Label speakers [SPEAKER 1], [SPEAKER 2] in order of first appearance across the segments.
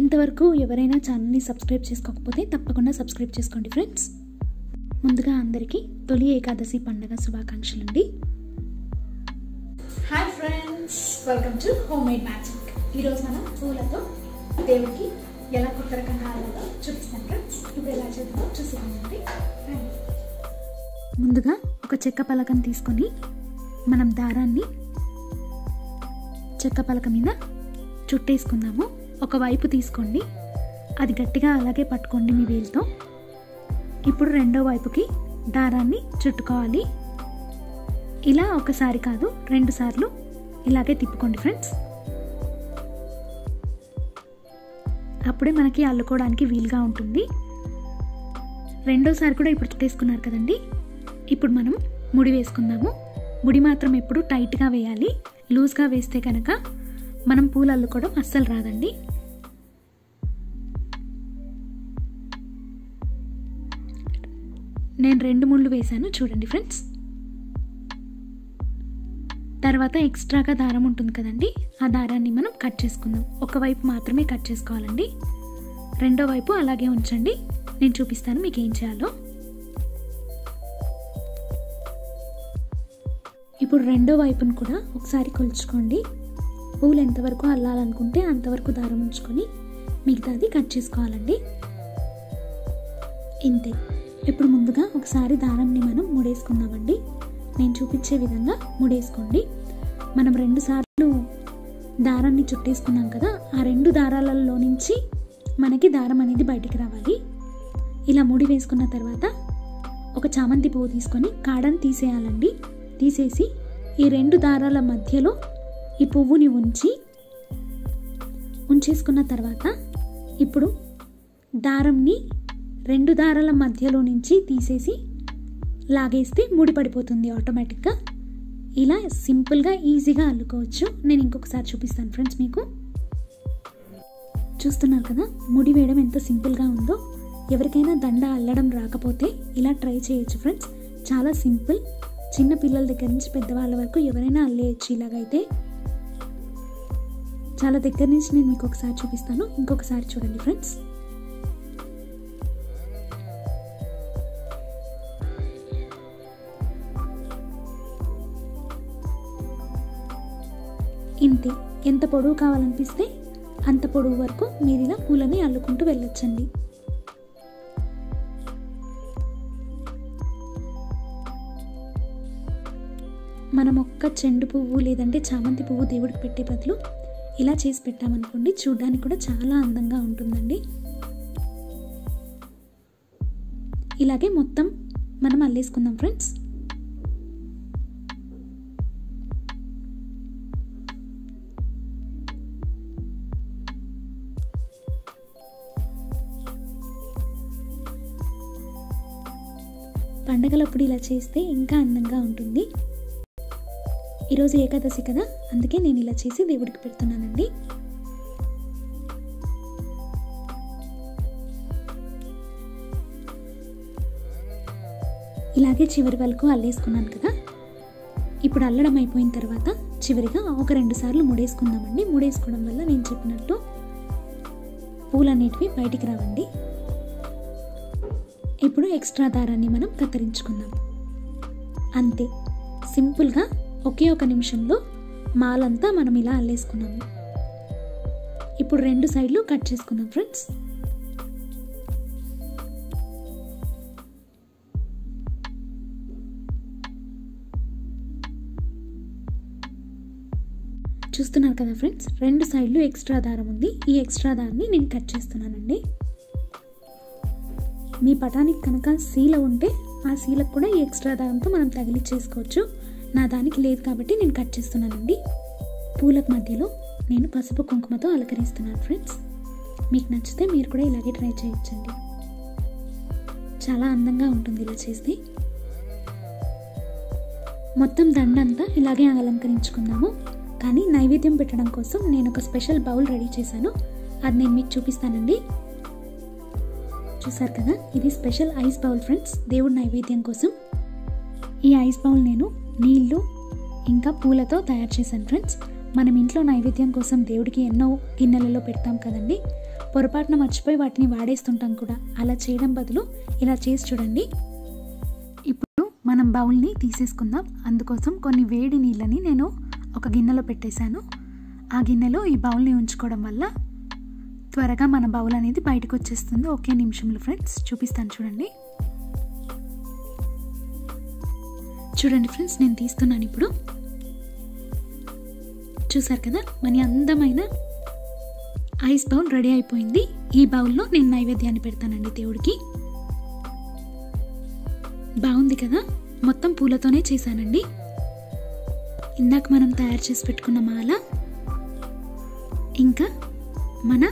[SPEAKER 1] ఇంతవరకు ఎవరైనా ఛానల్ని సబ్స్క్రైబ్ చేసుకోకపోతే తప్పకుండా సబ్స్క్రైబ్ చేసుకోండి ఫ్రెండ్స్. ముందుగా అందరికీ తొలి ఏకాదశి పండగ శుభాకాంక్షలు అండి hi friends welcome to home made magic ఈరోజు మనం పూలతో దేవుడికి ఎలా కొత్త రకంగా ఆడాలో చూపిస్తాం ఫ్రెండ్స్. ఇప్పుడు ఎలా చేద్దామో చూసిపోయిందండి ముందుగా ఒక చెక్క పలకం తీసుకొని మనం దారాన్ని చెక్క పలక మీద చుట్టేసుకుందాము. ఒకవైపు తీసుకోండి. అది గట్టిగా అలాగే పట్టుకోండి మీ వేలుతో. ఇప్పుడు రెండో వైపుకి దారాన్ని చుట్టుకోవాలి. ఇలా ఒకసారి కాదు రెండు సార్లు ఇలాగే తిప్పుకోండి ఫ్రెండ్స్. అప్పుడే మనకి అల్లుకోవడానికి వీలుగా ఉంటుంది. రెండోసారి కూడా ఇప్పుడు చుట్టేసుకున్నారు కదండి. ఇప్పుడు మనం ముడి వేసుకుందాము. ముడి మాత్రం ఎప్పుడు టైట్గా వేయాలి. లూజ్గా వేస్తే కనుక మనం పూలు అల్లుకోవడం అస్సలు రాదండి. నేను రెండు ముళ్ళు వేశాను. చూడండి ఫ్రెండ్స్. తర్వాత ఎక్స్ట్రాగా దారం ఉంటుంది కదండి. ఆ దారాన్ని మనం కట్ చేసుకుందాం. ఒకవైపు మాత్రమే కట్ చేసుకోవాలండి. రెండో వైపు అలాగే ఉంచండి. నేను చూపిస్తాను మీకు ఏం చేయాలో. ఇప్పుడు రెండో వైపును కూడా ఒకసారి కొలుచుకోండి. పూలు ఎంతవరకు అల్లాలనుకుంటే అంతవరకు దారం ఉంచుకొని మిగతాది కట్ చేసుకోవాలండి. ఇంతే. ఇప్పుడు ముందుగా ఒకసారి దారంని మనం ముడేసుకుందామండి. నేను చూపించే విధంగా ముడేసుకోండి. మనం రెండు సార్లు దారాన్ని చుట్టేసుకున్నాం కదా ఆ రెండు దారాలలో నుంచి మనకి దారం అనేది బయటికి రావాలి. ఇలా ముడి వేసుకున్న తర్వాత ఒక చామంతి పువ్వు తీసుకొని కాడను తీసేయాలండి. తీసేసి ఈ రెండు దారాల మధ్యలో ఈ పువ్వుని ఉంచి ఉంచేసుకున్న తర్వాత ఇప్పుడు దారంని రెండు దారాల మధ్యలో నుంచి తీసేసి లాగేస్తే ముడి పడిపోతుంది ఆటోమేటిక్గా ఇలా సింపుల్గా ఈజీగా అల్లుకోవచ్చు. నేను ఇంకొకసారి చూపిస్తాను ఫ్రెండ్స్ మీకు. చూస్తున్నారు కదా ముడి వేయడం ఎంత సింపుల్గా ఉందో. ఎవరికైనా దండ అల్లడం రాకపోతే ఇలా ట్రై చేయొచ్చు ఫ్రెండ్స్ చాలా సింపుల్ చిన్న పిల్లల దగ్గర నుంచి పెద్దవాళ్ళ వరకు ఎవరైనా అల్లేయచ్చు ఇలాగైతే. చాలా దగ్గర నుంచి నేను మీకు ఒకసారి చూపిస్తాను. ఇంకొకసారి చూడండి ఫ్రెండ్స్ ఇంతే. ఎంత పొడవు కావాలనిపిస్తే అంత పొడవు వరకు మీరు ఇలా పూలని అల్లుకుంటూ వెళ్ళొచ్చండి. మనం ఒక్క చెండు పువ్వు లేదంటే చామంతి పువ్వు దేవుడికి పెట్టే బదులు ఇలా చేసి పెట్టామనుకోండి చూడడానికి కూడా చాలా అందంగా ఉంటుందండి. ఇలాగే మొత్తం మనం అల్లేసుకుందాం ఫ్రెండ్స్. పండగలప్పుడు ఇలా చేస్తే ఇంకా అందంగా ఉంటుంది. ఈరోజు ఏకాదశి కదా అందుకే నేను ఇలా చేసి దేవుడికి పెడుతున్నానండి. ఇలాగే చివరి వరకు అల్లేసుకున్నాను కదా. ఇప్పుడు అల్లడం అయిపోయిన తర్వాత చివరిగా ఒక రెండు సార్లు ముడేసుకుందామండి. ముడేసుకోవడం వల్ల నేను చెప్పినట్టు పూలు అనేటివి బయటికి రావండి. ఇప్పుడు ఎక్స్ట్రా దారాన్ని మనం కత్తిరించుకుందాం. అంతే. సింపుల్గా ఒకే ఒక నిమిషంలో మాలంతా మనం ఇలా అల్లేసుకున్నాము ఇప్పుడు రెండు సైడ్లు కట్ చేసుకుందాం ఫ్రెండ్స్. చూస్తున్నారు కదా ఫ్రెండ్స్? రెండు సైడ్లు ఎక్స్ట్రా దారం ఉంది. ఈ ఎక్స్ట్రా దారాన్ని నేను కట్ చేస్తున్నానండి. మీ పటానికి కనుక సీల ఉంటే ఆ సీలకు కూడా ఈ ఎక్స్ట్రా దారంతో మనం తగిలిచ్చేసుకోవచ్చు నా దానికి లేదు కాబట్టి నేను కట్ చేస్తున్నానండి. పూలకు మధ్యలో నేను పసుపు కుంకుమతో అలంకరిస్తున్నాను ఫ్రెండ్స్ మీకు నచ్చితే మీరు కూడా ఇలాగే ట్రై చేయొచ్చండి. చాలా అందంగా ఉంటుంది ఇలా చేస్తే. మొత్తం దండంతా ఇలాగే అలంకరించుకుందాము. కానీ నైవేద్యం పెట్టడం కోసం నేను ఒక స్పెషల్ బౌల్ రెడీ చేశాను. అది నేను మీకు చూపిస్తానండి. చూసారు కదా? ఇది స్పెషల్ ఐస్ బౌల్ ఫ్రెండ్స్. దేవుడి నైవేద్యం కోసం. ఈ ఐస్ బౌల్ నేను నీళ్ళు ఇంకా పూలతో తయారు చేశాను ఫ్రెండ్స్. మనం ఇంట్లో నైవేద్యం కోసం దేవుడికి ఎన్నో గిన్నెలలో పెడతాం కదండి. పొరపాటున మర్చిపోయి వాటిని వాడేస్తుంటాం కూడా. అలా చేయడం బదులు ఇలా చేసి చూడండి. ఇప్పుడు మనం బౌల్ని తీసేసుకుందాం. అందుకోసం కొన్ని వేడి నీళ్ళని నేను ఒక గిన్నెలో పెట్టేశాను. ఆ గిన్నెలో ఈ బౌల్ని ఉంచుకోవడం వల్ల త్వరగా మన బౌల్ అనేది బయటకు వచ్చేస్తుంది ఒకే నిమిషంలో ఫ్రెండ్స్ చూపిస్తాను చూడండి. చూడండి ఫ్రెండ్స్ నేను తీస్తున్నాను ఇప్పుడు. చూసారు కదా మన అందమైన ఐస్ బౌల్ రెడీ అయిపోయింది. ఈ బౌల్లో నేను నైవేద్యాన్ని పెడతానండి దేవుడికి. బాగుంది కదా మొత్తం పూలతోనే చేశానండి. ఇందాక మనం తయారు చేసి పెట్టుకున్న మాల ఇంకా మన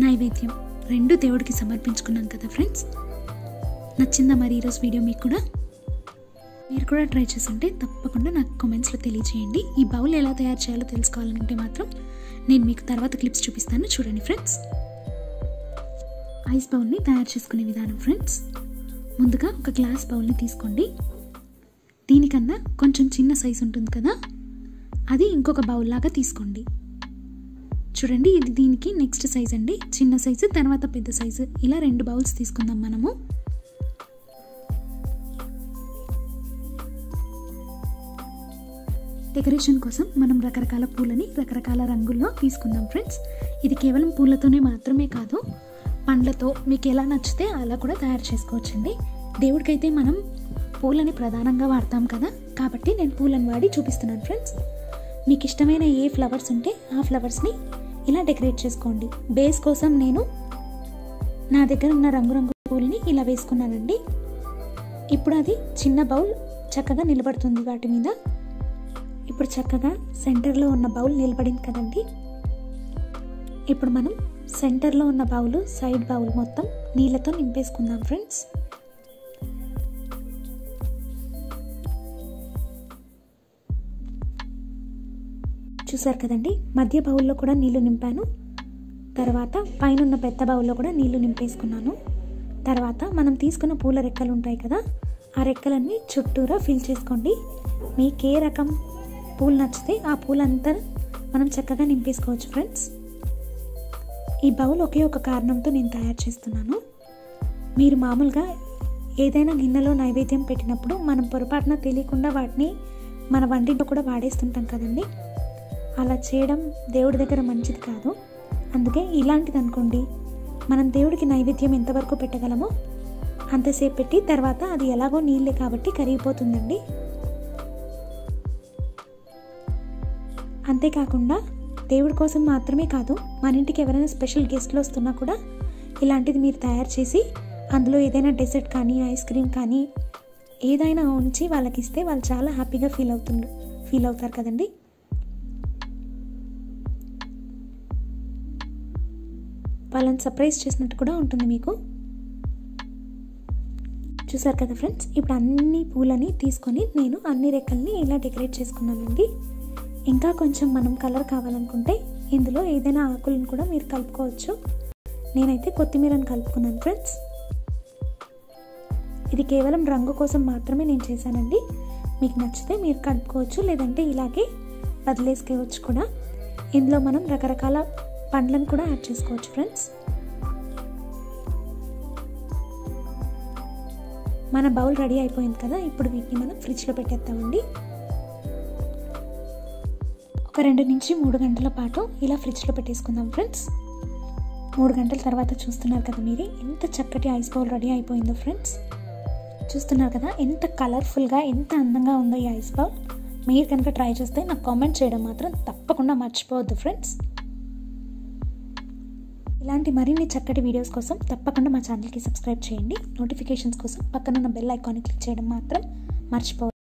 [SPEAKER 1] నైవేద్యం రెండు దేవుడికి సమర్పించుకున్నాం కదా ఫ్రెండ్స్? నచ్చిందా మరి ఈరోజు వీడియో మీకు కూడా? మీరు కూడా ట్రై చేస్తుంటే తప్పకుండా నాకు కామెంట్స్లో తెలియజేయండి. ఈ బౌల్ ఎలా తయారు చేయాలో తెలుసుకోవాలనుకుంటే మాత్రం నేను మీకు తర్వాత క్లిప్స్ చూపిస్తాను. చూడండి ఫ్రెండ్స్. ఐస్ బౌల్ని తయారు చేసుకునే విధానం ఫ్రెండ్స్. ముందుగా ఒక గ్లాస్ బౌల్ని తీసుకోండి. దీనికన్నా కొంచెం చిన్న సైజు ఉంటుంది కదా? అది ఇంకొక బౌల్ లాగా తీసుకోండి. చూడండి ఇది దీనికి నెక్స్ట్ సైజ్ అండి. చిన్న సైజు తర్వాత పెద్ద సైజు ఇలా రెండు బౌల్స్ తీసుకుందాం మనము. డెకరేషన్ కోసం మనం రకరకాల పూలని రకరకాల రంగుల్లో తీసుకుందాం ఫ్రెండ్స్ ఇది కేవలం పూలతోనే మాత్రమే కాదు పండ్లతో మీకు ఎలా నచ్చితే అలా కూడా తయారు చేసుకోవచ్చండి. దేవుడికైతే మనం పూలని ప్రధానంగా వాడతాం కదా కాబట్టి నేను పూలను వాడి చూపిస్తున్నాను ఫ్రెండ్స్ మీకు ఇష్టమైన ఏ ఫ్లవర్స్ ఉంటే ఆ ఫ్లవర్స్ని ఇలా డెకరేట్ చేసుకోండి. బేస్ కోసం నేను నా దగ్గర ఉన్న రంగురంగు పూలని ఇలా వేసుకున్నానండి. ఇప్పుడు అది చిన్న బౌల్ చక్కగా నిలబడుతుంది వాటి మీద. ఇప్పుడు చక్కగా సెంటర్లో ఉన్న బౌల్ నిలబడింది కదండి. ఇప్పుడు మనం సెంటర్లో ఉన్న బౌలు సైడ్ బౌల్ మొత్తం నీళ్ళతో నింపేసుకుందాం ఫ్రెండ్స్. చూసారు కదండి? మధ్య బౌల్లో కూడా నీళ్ళు నింపాను. తర్వాత పైన ఉన్న పెద్ద బౌల్లో కూడా నీళ్ళు నింపేసుకున్నాను. తర్వాత మనం తీసుకున్న పూల రెక్కలు ఉంటాయి కదా ఆ రెక్కలన్నీ చుట్టూరా ఫిల్ చేసుకోండి. మీకు ఏ రకం పూలు నచ్చితే ఆ పూలంతా మనం చక్కగా నింపేసుకోవచ్చు ఫ్రెండ్స్. ఈ బౌల్ ఒకే ఒక కారణంతో నేను తయారు చేస్తున్నాను. మీరు మామూలుగా ఏదైనా గిన్నెలో నైవేద్యం పెట్టినప్పుడు మనం పొరపాటున తెలియకుండా వాటిని మన వంటింట్లో కూడా వాడేస్తుంటాం కదండి. అలా చేయడం దేవుడి దగ్గర మంచిది కాదు. అందుకే ఇలాంటిది అనుకోండి మనం దేవుడికి నైవేద్యం ఎంతవరకు పెట్టగలమో అంతసేపు పెట్టి తర్వాత అది ఎలాగో నీళ్ళే కాబట్టి కరిగిపోతుందండి. అంతేకాకుండా దేవుడి కోసం మాత్రమే కాదు మన ఇంటికి ఎవరైనా స్పెషల్ గెస్ట్లు వస్తున్నా కూడా ఇలాంటిది మీరు తయారు చేసి అందులో ఏదైనా డెజర్ట్ కానీ ఐస్ క్రీమ్ కానీ ఏదైనా ఉంచి వాళ్ళకి ఇస్తే వాళ్ళు చాలా హ్యాపీగా ఫీల్ అవుతుండ్రు ఫీల్ అవుతారు కదండి. వాళ్ళని సర్ప్రైజ్ చేసినట్టు కూడా ఉంటుంది మీకు. చూసారు కదా ఫ్రెండ్స్ ఇప్పుడు అన్ని పూలని తీసుకొని నేను అన్ని రెక్కల్ని ఇలా డెకరేట్ చేసుకున్నానండి. ఇంకా కొంచెం మనం కలర్ కావాలనుకుంటే ఇందులో ఏదైనా ఆకులను కూడా మీరు కలుపుకోవచ్చు. నేనైతే కొత్తిమీరని కలుపుకున్నాను ఫ్రెండ్స్ ఇది కేవలం రంగు కోసం మాత్రమే నేను చేశానండి. మీకు నచ్చితే మీరు కలుపుకోవచ్చు లేదంటే ఇలాగే వదిలేసుకోవచ్చు కూడా. ఇందులో మనం రకరకాల పండ్లను కూడా యాడ్ చేసుకోవచ్చు ఫ్రెండ్స్. మన బౌల్ రెడీ అయిపోయింది కదా ఇప్పుడు వీటిని మనం ఫ్రిడ్జ్లో పెట్టేద్దామండి. ఒక రెండు నుంచి మూడు గంటల పాటు ఇలా ఫ్రిడ్జ్లో పెట్టేసుకుందాం ఫ్రెండ్స్. మూడు గంటల తర్వాత చూస్తున్నారు కదా మీరు ఎంత చక్కటి ఐస్ బౌల్ రెడీ అయిపోయిందో ఫ్రెండ్స్. చూస్తున్నారు కదా ఎంత కలర్ఫుల్గా ఎంత అందంగా ఉందో ఈ ఐస్ బౌల్. మీరు కనుక ట్రై చేస్తే నాకు కామెంట్ చేయడం మాత్రం తప్పకుండా మర్చిపోవద్దు ఫ్రెండ్స్. ఇలాంటి మరిన్ని చక్కటి వీడియోస్ కోసం తప్పకుండా మా ఛానల్కి సబ్స్క్రైబ్ చేయండి. నోటిఫికేషన్స్ కోసం పక్కనున్న బెల్ ఐకాన్ని క్లిక్ చేయడం మాత్రం మర్చిపో